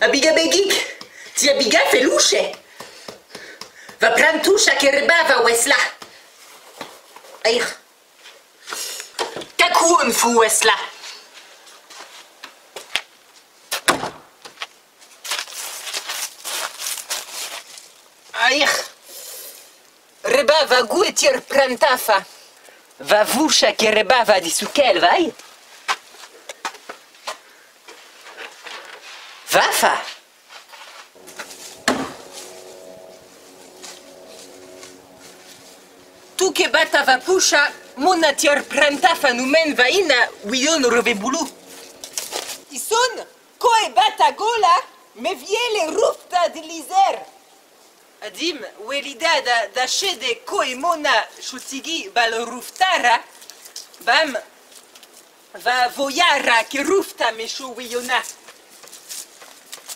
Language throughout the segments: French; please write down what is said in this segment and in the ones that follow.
A biga begik, ti a biga fe louche. Va pran touche a kerba va wesla. Air. Kakoun fou wesla. Air. Reba va gou et tir prantafa. Va vous chaque reba va disoukel, vai? Vafa Tu ke bata va pusha, mon atiar prenta fanumen vaina, rove revebulu. Ison, ko e bata gola, me viele rufta di lizer. Adim, welida da, da shede ko e mona shutigi bal ruftara, bam, va voyara ke rufta me shu wiona.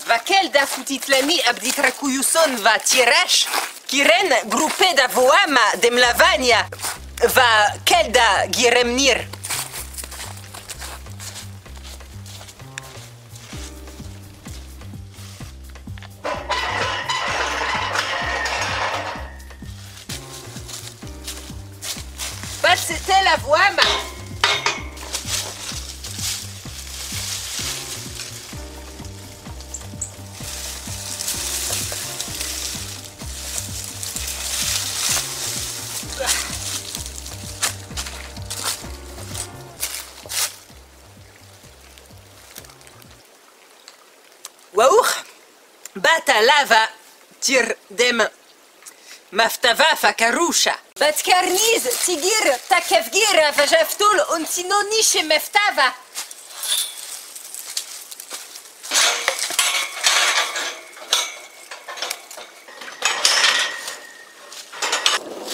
Vakel da futitlani abditrakuyuson va tirash, kiren grupe da voama dem lavania, va kel da giremnir. Bat c'était la voama. وأخ بات لافا تير دم مفتفا فكروشة بتكرنيز تيجير تكفجير فجفتول انتينو نيش مفتفا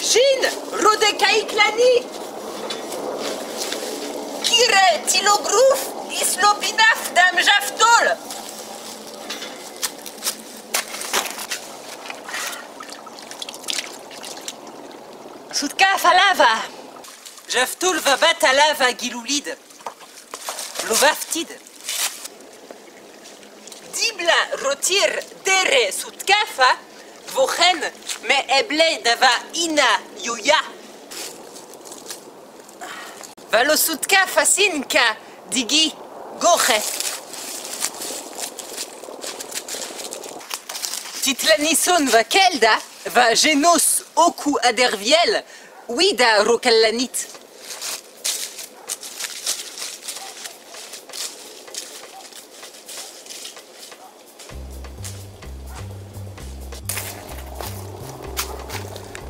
Jean, rode kaiklani. Kire, tilo grouf, islopinaf, dam jaftol. Sutka falava. Jaftul va bata lava giloulid. Lovaftid. Dibla rotir dere sutkafa. Vochen me eble dava ina yoya. Valo sutkafa sinka digi goche. Titlanison va kelda va genos oku aderviel wida rokallanit.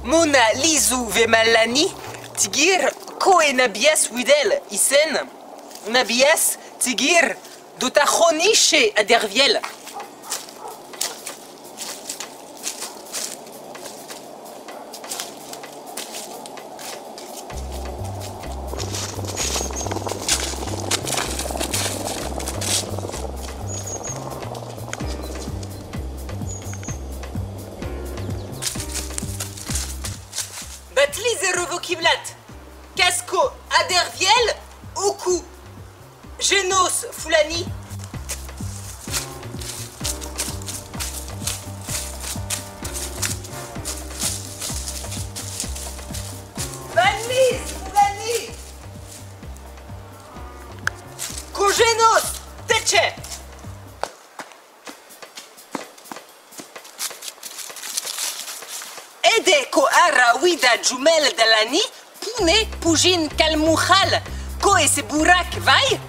Mona lizu ve malani tigir ko e nabias widel isen nabias tigir dota chonishe aderviel. Vociblat. Casco aderviel oku. Genos fulani. Vanlis fulani. Kogenos teche. Wida jumel dalani pune pujin kalmukhal ko ese burak vai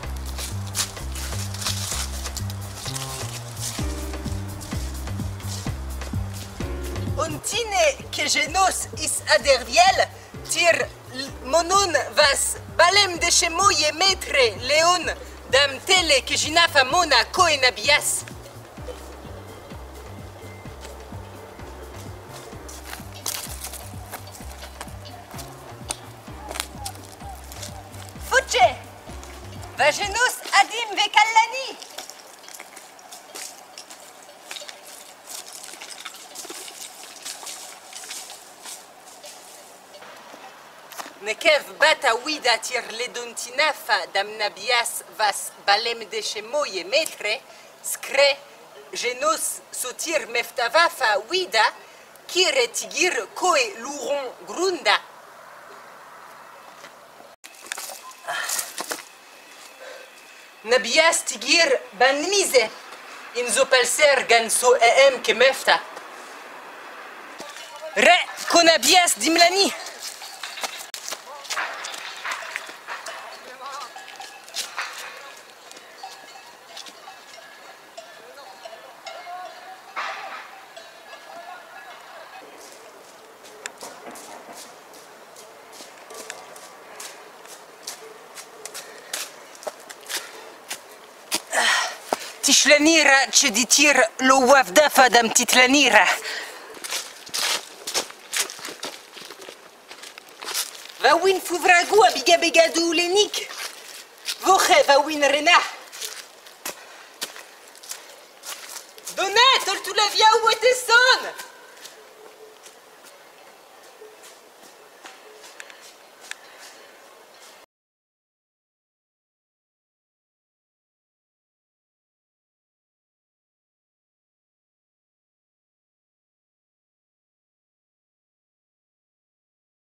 Ontine ke genos is aderviel tir monon vas balem de chemoye metre leon dam tele ke jinafa mona ko Vagenus adim vekallani! Nekev bata wida tir ledontinafa dam nabias vas balem de chemoye metre, skre genos sotir meftava fa wida, kire tigir koe luron grunda. نبياس تجير بنميزة إنزو بالسير جنسو أم re رأ كنا بياس dimlani. Re, konabias dimlani. تشلنيرة تشديتير لو وافدا فدم تتلنيرة فاوين فوفراغوا بيجا بيجا دولينيك فوخي فاوين رنا دونات قلت له فيا وتسون